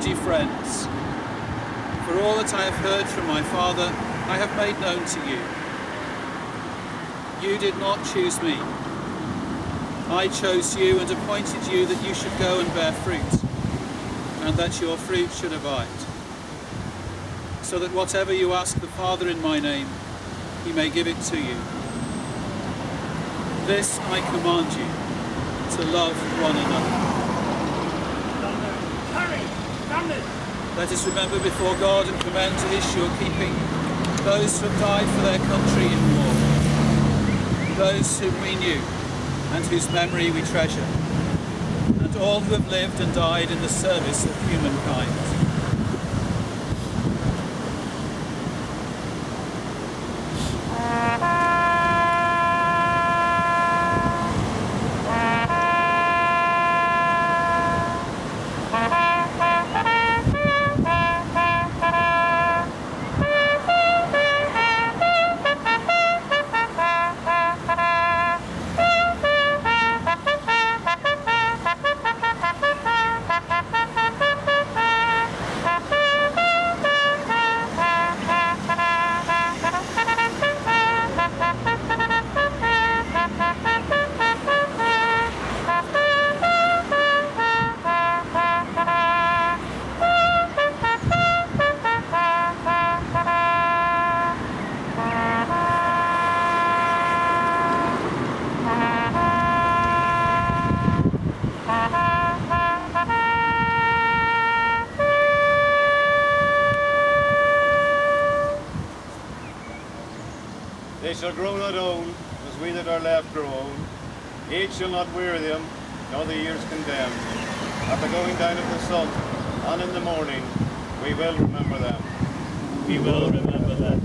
friends. For all that I have heard from my Father, I have made known to you. You did not choose me. I chose you and appointed you that you should go and bear fruit, and that your fruit should abide, so that whatever you ask the Father in my name, he may give it to you. This I command you, to love one another. Let us remember before God and commend to his sure keeping those who have died for their country in war, those whom we knew and whose memory we treasure, and all who have lived and died in the service of humankind. That are left grow old. Age shall not weary them, nor the years condemn. At the going down of the sun, and in the morning, we will remember them. We will remember them.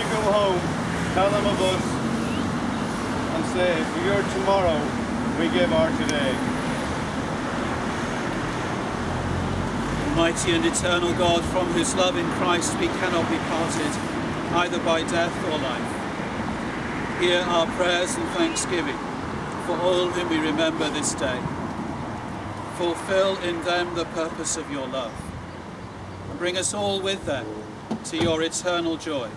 You go home, tell them of us, and say, for your tomorrow, we give our today. Almighty and eternal God, from whose love in Christ we cannot be parted, either by death or life. Hear our prayers and thanksgiving for all whom we remember this day. Fulfill in them the purpose of your love. And bring us all with them to your eternal joy,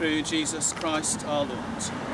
through Jesus Christ our Lord.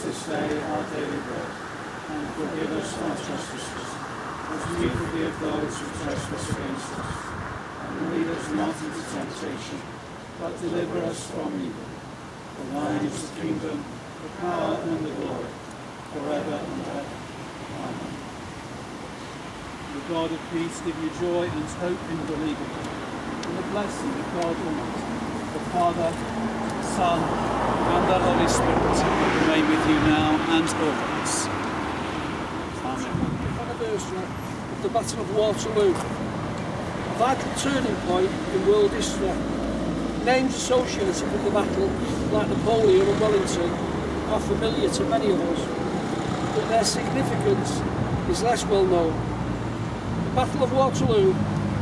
us this day our daily bread, and forgive us our trespasses, as we forgive those who trespass against us. And lead us not into temptation, but deliver us from evil. For thine is the kingdom, the power, and the glory, forever and ever. Amen. The God of peace give you joy and hope in believing, and the blessing of God Almighty, the Father, the Son, and the Holy Spirit remain with you now and always. Amen. anniversary of the Battle of Waterloo, a vital turning point in world history. Names associated with the battle, like Napoleon and Wellington, are familiar to many of us, but their significance is less well known. The Battle of Waterloo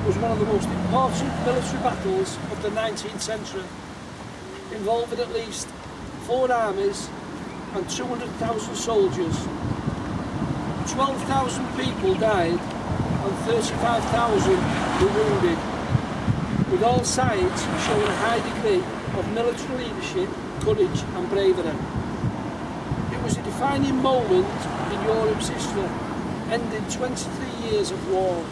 was one of the most important military battles of the 19th century, involving at least four armies and 200,000 soldiers 12,000 people died and 35,000 were wounded, with all sides showing a high degree of military leadership, courage and bravery. It was a defining moment in Europe's history, ending 23 years of war.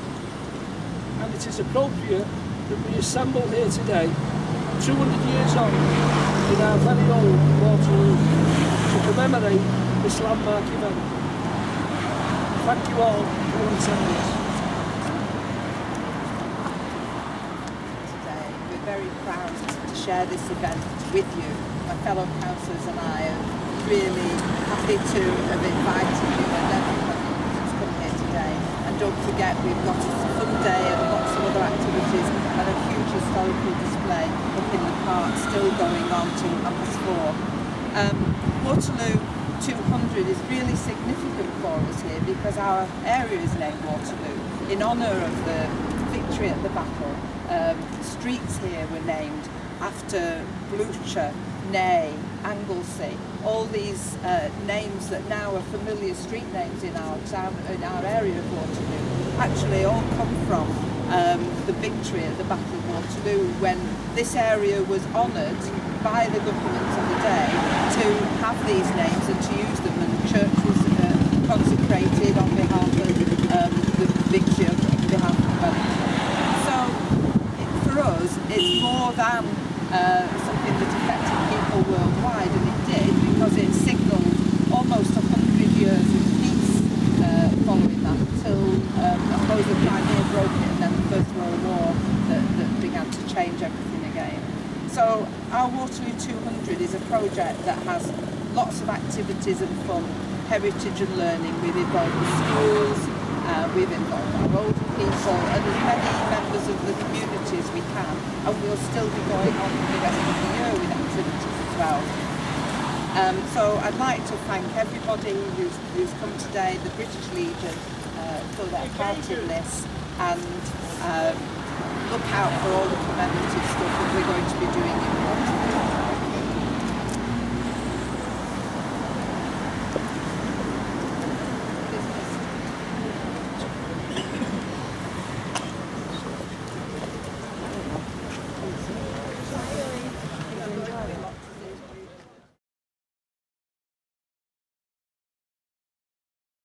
And it is appropriate that we assemble here today, 200 years on, in our very own Waterloo, to commemorate this landmark event. Thank you all for your attendance. today. We're very proud to share this event with you. My fellow councillors and I are really happy to have invited you and everybody who's come here today. And don't forget, we've got a fun day and lots of other activities historical display up in the park still going on to past four. Um, Waterloo 200 is really significant for us here because our area is named Waterloo in honour of the victory at the battle. Um, streets here were named after Blucher, Ney, Anglesey, all these uh, names that now are familiar street names in our town, in our area of Waterloo, actually all come from um, the victory at the Battle of Waterloo when this area was honoured by the government of the day to have these names and to use them and the church was uh, consecrated on behalf of um, the victory on behalf of Wellington. So it, for us it's more than uh, something that affected people worldwide and it did because it signalled almost 100 years of peace uh, following that until um, I suppose the Crimea broke it and then the First World War that, that began to change everything again. So our Waterloo 200 is a project that has lots of activities and fun, heritage and learning. We've involved the schools, uh, we've involved our older people and as many members of the community as we can and we'll still be going on for the rest of the year with activities as well. Um, so I'd like to thank everybody who's, who's come today, the British Legion, uh, for their part in this and um, look out for all the commemorative stuff that we're going to be doing in Waterloo.